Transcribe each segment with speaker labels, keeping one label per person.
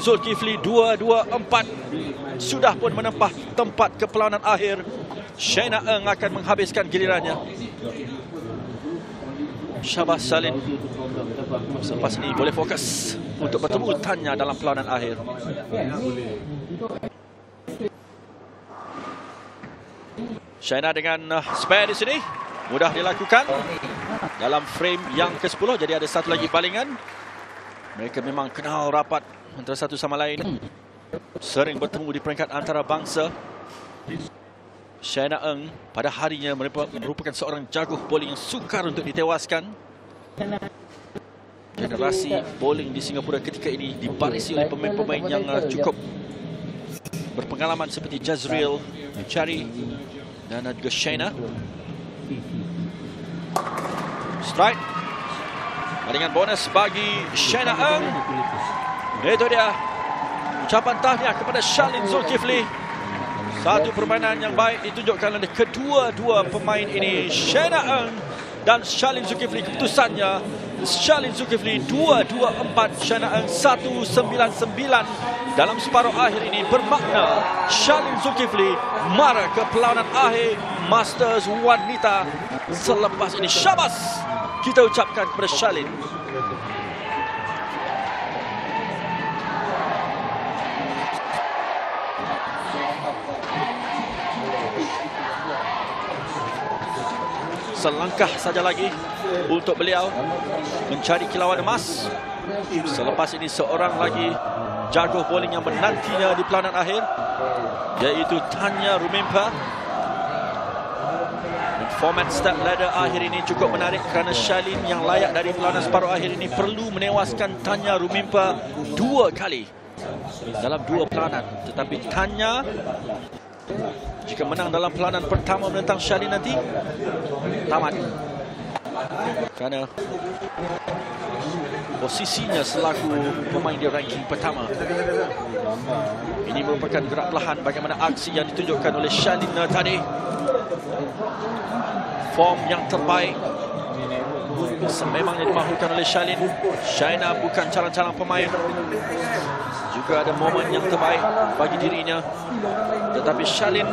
Speaker 1: Zulkifli 2-2-4 sudah pun menempah tempat ke perlawanan akhir. Shaina Eng akan menghabiskan gilirannya. Syabas Salin selepas ini boleh fokus untuk bertemu Tanya dalam perlawanan akhir. Shaina dengan spare di sini. Mudah dilakukan dalam frame yang ke-10. Jadi ada satu lagi balingan. Mereka memang kenal rapat antara satu sama lain. Sering bertemu di peringkat antara bangsa. Shaina Eng pada harinya merupakan seorang jago bowling yang sukar untuk ditewaskan. Generasi bowling di Singapura ketika ini dibarisi oleh pemain-pemain yang uh, cukup berpengalaman seperti Jazreel, Chari dan juga Shaina. Strike. Dengan bonus bagi Shaina Eng. Itu dia ucapan tahniah kepada Shalin Zulkifli. Satu permainan yang baik ditunjukkan oleh kedua-dua pemain ini. Shaina Eng dan Shalin Zulkifli keputusannya. Shalin Zulkifli 2-2-4, Shaina Eng 1-9-9 dalam separuh akhir ini bermakna Shalin Zulkifli marah ke perlawanan akhir Masters Wanita selepas ini. Syabas kita ucapkan kepada Shalin. Selangkah saja lagi untuk beliau mencari kilauan emas. Selepas ini seorang lagi jago bowling yang menantinya di pelanan akhir iaitu Tanya Rumimpa. Format step ladder akhir ini cukup menarik kerana Shalin yang layak dari pelanan separuh akhir ini perlu menewaskan Tanya Rumimpa dua kali dalam dua pelanan. Tetapi Tanya jika menang dalam pelanan pertama menentang Shalin nanti, tamat. Kerana posisinya selaku pemain di ranking pertama. Ini merupakan gerak perlahan bagaimana aksi yang ditunjukkan oleh Shalin tadi. Form yang terbaik sememangnya dimahukan oleh Shalin. Shaina bukan calon-calon pemain juga ada momen yang terbaik bagi dirinya. Tetapi Shalin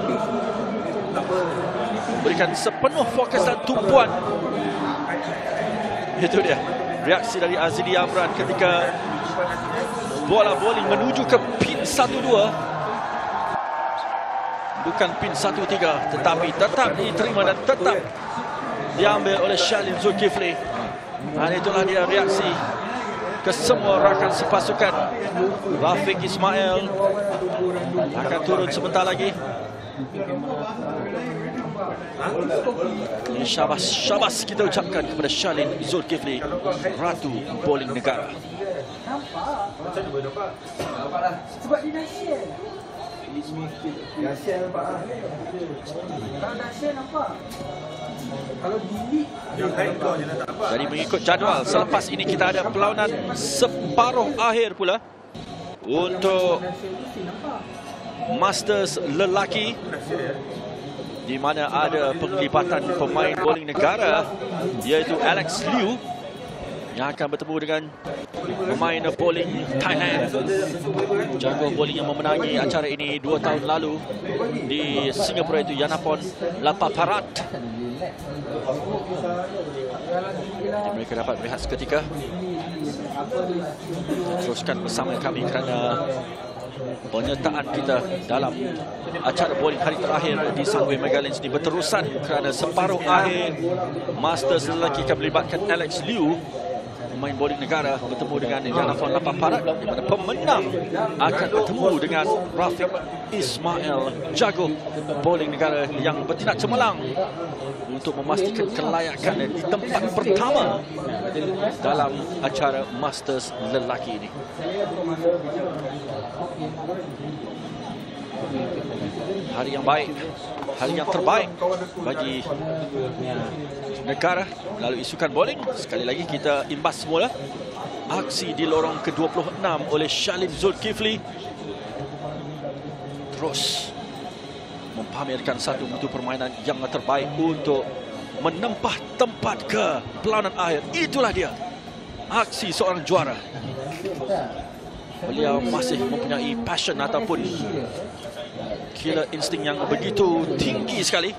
Speaker 1: memberikan sepenuh fokus dan tumpuan. Itu dia. Reaksi dari Azili Amran ketika bola bowling menuju ke pin 1-2 bukan pin 1-3 tetapi tetap diterima dan tetap diambil oleh Shalin Zulkifli. Dan itulah dia reaksi ke semua rakan sepasukan. Rafiq Ismail akan turun sebentar lagi. Syabas, syabas kita ucapkan kepada Shalin Zulkifli, Ratu Bowling Negara. Sebab dia dah share. Dah share nampak lah. Kalau dah share nampak. Jadi mengikut jadual selepas ini kita ada perlawanan separuh akhir pula untuk Masters lelaki di mana ada penglibatan pemain bowling negara iaitu Alex Liu yang akan bertemu dengan pemain bowling Thailand. Jago bowling yang memenangi acara ini dua tahun lalu di Singapura itu Yanapon Lapaparat. Jadi mereka dapat berehat seketika. Teruskan bersama kami kerana penyertaan kita dalam acara bowling hari terakhir di Sunway Megalens ini berterusan kerana separuh akhir Masters lelaki akan melibatkan Alex Liu pemain bowling negara bertemu dengan Fon Lapan Parat di mana pemenang akan bertemu dengan Rafiq Ismail jago bowling negara yang bertindak cemerlang untuk memastikan kelayakan di tempat pertama dalam acara Masters lelaki ini. Hari yang baik, hari yang terbaik bagi negara melalui isukan bowling. Sekali lagi kita imbas semula aksi di lorong ke-26 oleh Shalin Zulkifli terus mempamerkan satu mutu permainan yang terbaik untuk menempah tempat ke pelanan akhir. Itulah dia aksi seorang juara. Beliau masih mempunyai passion ataupun killer insting yang begitu tinggi sekali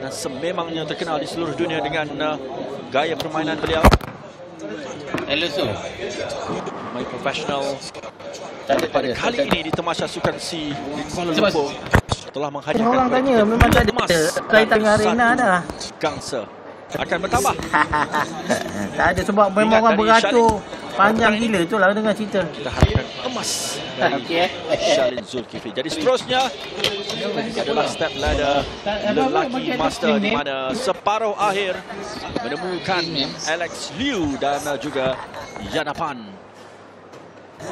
Speaker 1: dan sememangnya terkenal di seluruh dunia dengan uh, gaya permainan beliau.
Speaker 2: Hello, so.
Speaker 1: Main profesional dan pada kali ini di Temasya Sukan C di Kuala Lumpur telah menghadirkan
Speaker 3: Orang tanya memang tak ada kaitan dengan arena dah.
Speaker 1: Gangsa akan bertambah.
Speaker 3: tak ada sebab memang orang beratur panjang gila tu lah dengan cerita.
Speaker 1: Kita harapkan emas dari
Speaker 3: Okey.
Speaker 1: Shalin Zulkifli. Jadi seterusnya adalah step ladder lelaki master di mana separuh akhir menemukan Alex Liu dan juga Yanapan.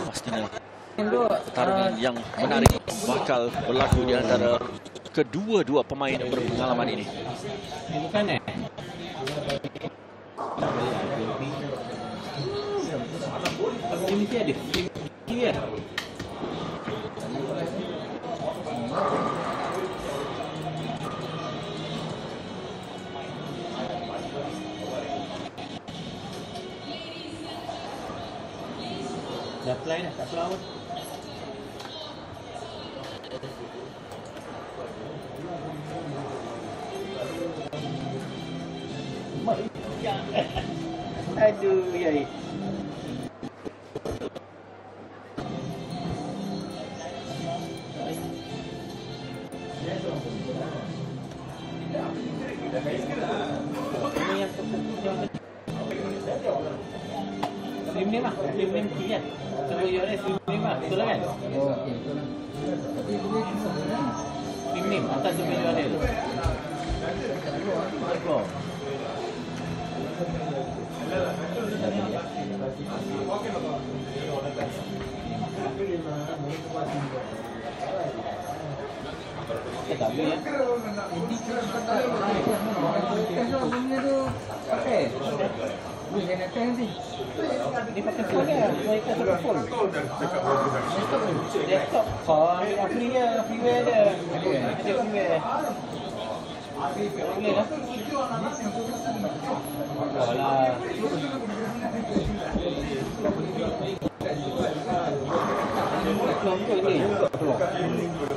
Speaker 1: Pastinya pertarungan yang menarik bakal berlaku di antara kedua-dua pemain berpengalaman ini.
Speaker 2: Bukan eh? Dia mesti ada. Kiri kan? Dah fly dah, tak keluar pun. Aduh, yai. Tak boleh ya? Dia pakai phone dia, mereka pakai phone. Laptop, phone, yang free dia, freeware dia. Ada freeware. Boleh lah. Alah. Keluar ke ni? Keluar.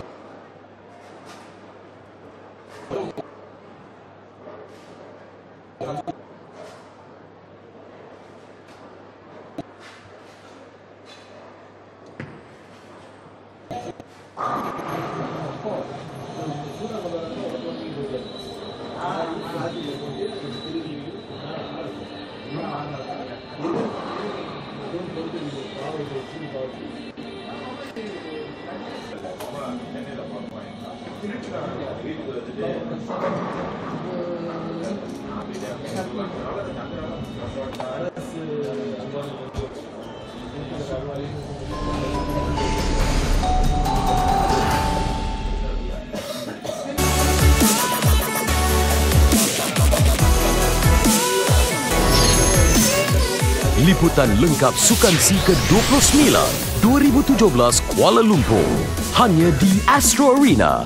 Speaker 4: Tiruchirappalli Liputan lengkap Sukan C ke-29 2017 Kuala Lumpur hanya di Astro Arena.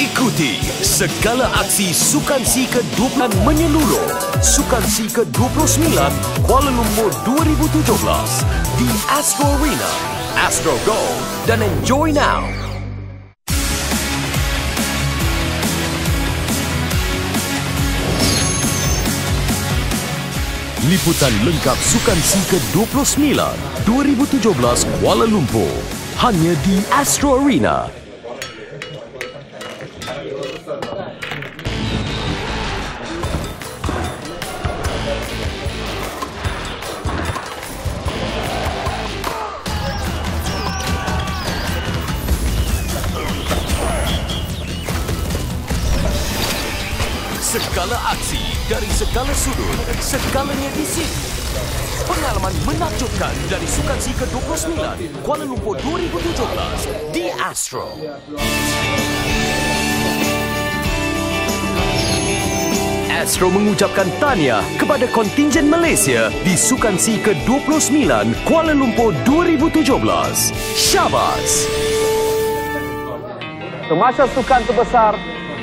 Speaker 4: Ikuti segala aksi Sukan C ke-20 menyeluruh Sukan C ke-29 Kuala Lumpur 2017 di Astro Arena. Astro Go dan enjoy now. Liputan lengkap Sukan C ke-29 2017 Kuala Lumpur hanya di Astro Arena. Segala sudut, segalanya di sini. Pengalaman menakjubkan dari Sukan C ke-29 Kuala Lumpur 2017 di Astro. Astro mengucapkan tahniah kepada kontingen Malaysia di Sukan C ke-29 Kuala Lumpur 2017. Syabas!
Speaker 5: Temasya Sukan Terbesar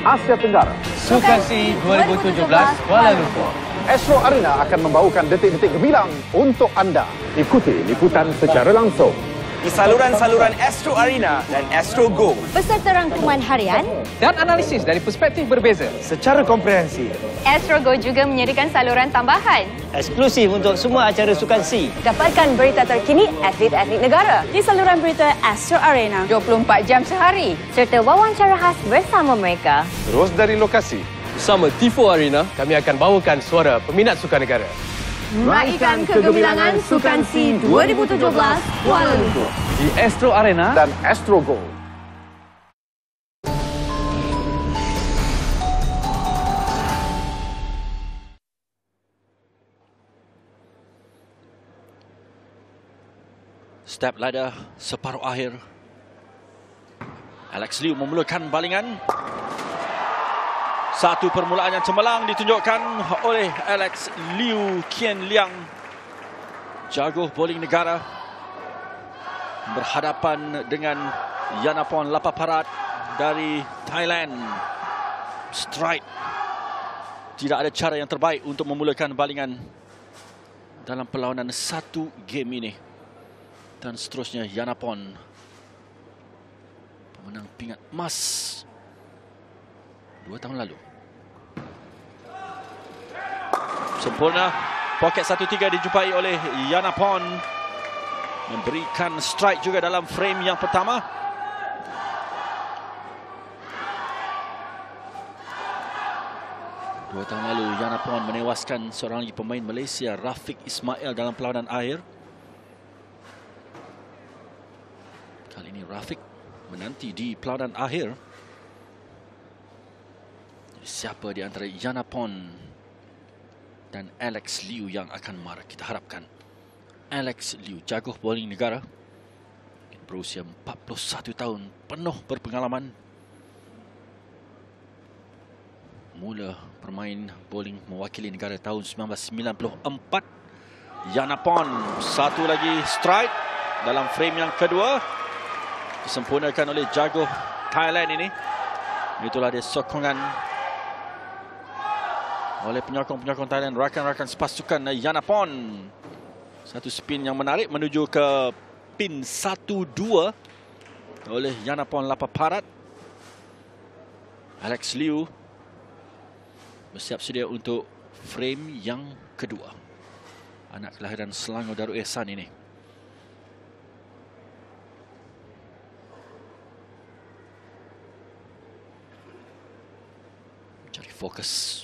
Speaker 5: Asia Tenggara.
Speaker 2: Sukan C 2017 Kuala Lumpur.
Speaker 5: Astro Arena akan membawakan detik-detik gemilang untuk anda. Ikuti liputan secara langsung.
Speaker 6: Di saluran-saluran Astro Arena dan Astro Go.
Speaker 7: Beserta rangkuman harian,
Speaker 8: dan analisis dari perspektif berbeza.
Speaker 6: Secara komprehensif,
Speaker 7: Astro Go juga menyediakan saluran tambahan.
Speaker 9: Eksklusif untuk semua acara sukan C.
Speaker 7: Dapatkan berita terkini atlet-atlet negara di saluran berita Astro Arena 24 jam sehari serta wawancara khas bersama mereka.
Speaker 5: Terus dari lokasi.
Speaker 8: Bersama Tifo Arena, kami akan bawakan suara peminat sukan negara.
Speaker 7: Meraihkan kegemilangan Sukan C 2017 Kuala Lumpur.
Speaker 8: Di Astro Arena,
Speaker 5: dan Astro Go.
Speaker 1: Step ladder separuh akhir. Alex Liu memulakan balingan. Satu permulaan yang cemerlang ditunjukkan oleh Alex Liu Kian Liang. Jago bowling negara. Berhadapan dengan Yanapon Lapaparat dari Thailand. Strike. Tidak ada cara yang terbaik untuk memulakan balingan dalam perlawanan satu game ini dan seterusnya Yanapon pemenang pingat emas dua tahun lalu. Sempurna. Poket 1-3 dijumpai oleh Yanapon memberikan strike juga dalam frame yang pertama. Dua tahun lalu Yanapon menewaskan seorang lagi pemain Malaysia Rafiq Ismail dalam perlawanan akhir. Kali ini Rafiq menanti di perlawanan akhir. Siapa di antara Yanapon dan Alex Liu yang akan marah kita harapkan. Alex Liu, jago bowling negara. Berusia 41 tahun, penuh berpengalaman. Mula bermain bowling mewakili negara tahun 1994. Yanapon, satu lagi strike dalam frame yang kedua disempurnakan oleh jago Thailand ini. Itulah dia sokongan oleh penyokong-penyokong Thailand, rakan-rakan sepasukan Yanapon. Satu spin yang menarik menuju ke pin 1-2 oleh Yanapon Lapaparat. Alex Liu bersiap sedia untuk frame yang kedua. Anak kelahiran Selangor Darul Ehsan ini. cari fokus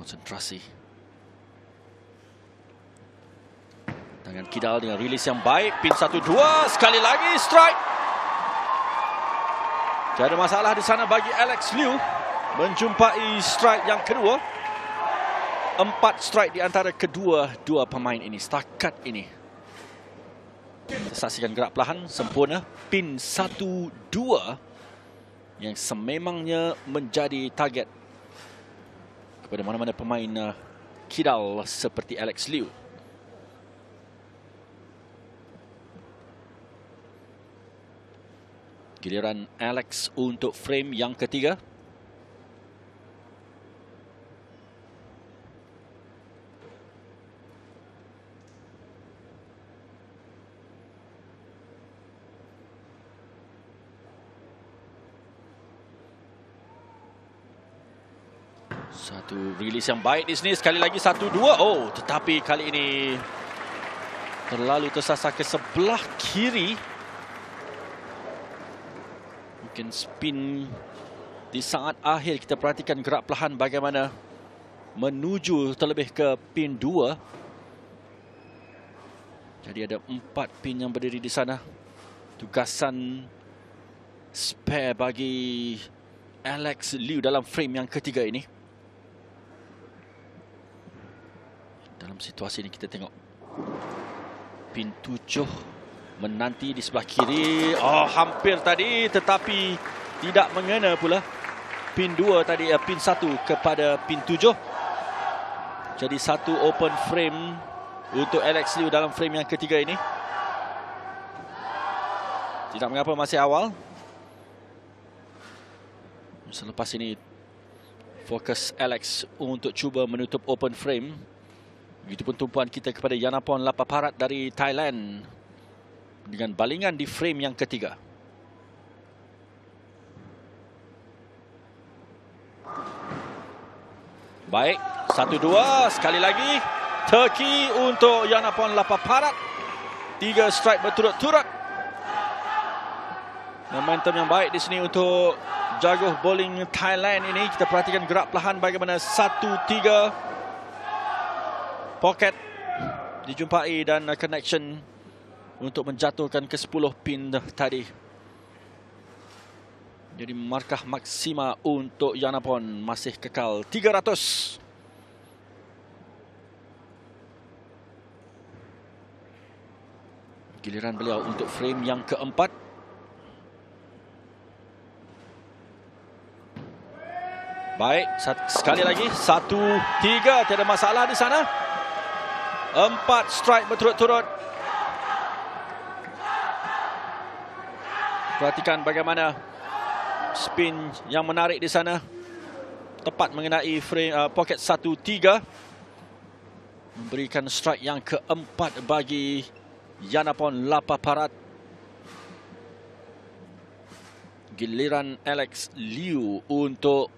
Speaker 1: konsentrasi. Tangan kidal dengan rilis yang baik pin 1-2 sekali lagi strike. Tiada masalah di sana bagi Alex Liu menjumpai strike yang kedua. Empat strike di antara kedua dua pemain ini setakat ini. Saksikan gerak perlahan sempurna pin 1-2 yang sememangnya menjadi target kepada mana-mana pemain uh, kidal seperti Alex Liu. Giliran Alex untuk frame yang ketiga. Satu rilis yang baik di sini. Sekali lagi satu dua. Oh, tetapi kali ini terlalu tersasar ke sebelah kiri. Mungkin spin di saat akhir kita perhatikan gerak perlahan bagaimana menuju terlebih ke pin dua. Jadi ada empat pin yang berdiri di sana. Tugasan spare bagi Alex Liu dalam frame yang ketiga ini. Situasi ini kita tengok pin tujuh menanti di sebelah kiri. Oh, hampir tadi tetapi tidak mengena pula. Pin dua tadi, uh, pin satu kepada pin tujuh. Jadi satu open frame untuk Alex Liu dalam frame yang ketiga ini. Tidak mengapa masih awal. Selepas ini Fokus Alex untuk cuba menutup open frame. Begitupun tumpuan kita kepada Yanapon Lapaparat dari Thailand. Dengan balingan di frame yang ketiga. Baik, satu dua sekali lagi. Turkey untuk Yanapon Lapaparat. Tiga strike berturut-turut. Momentum yang baik di sini untuk jaguh bowling Thailand ini. Kita perhatikan gerak perlahan bagaimana satu tiga. Pocket dijumpai dan connection untuk menjatuhkan ke 10 pin tadi. Jadi markah maksima untuk Yanapon masih kekal 300. Giliran beliau untuk frame yang keempat. Baik, sekali lagi. Satu, tiga. Tiada masalah di sana. Empat strike berturut-turut. Perhatikan bagaimana spin yang menarik di sana. Tepat mengenai frame uh, satu, tiga. Memberikan strike yang keempat bagi Yanapon Lapaparat. Giliran Alex Liu untuk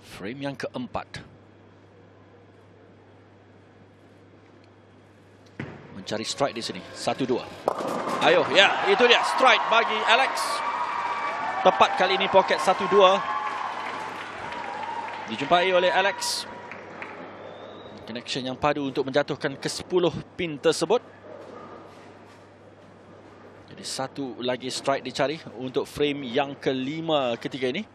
Speaker 1: frame yang keempat. Mencari strike di sini. Satu, dua. Ayo, ya, itu dia. Strike bagi Alex. Tepat kali ini poket satu, dua. Dijumpai oleh Alex. Connection yang padu untuk menjatuhkan ke 10 pin tersebut. Jadi satu lagi strike dicari untuk frame yang kelima ketika ini.